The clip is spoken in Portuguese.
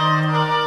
Música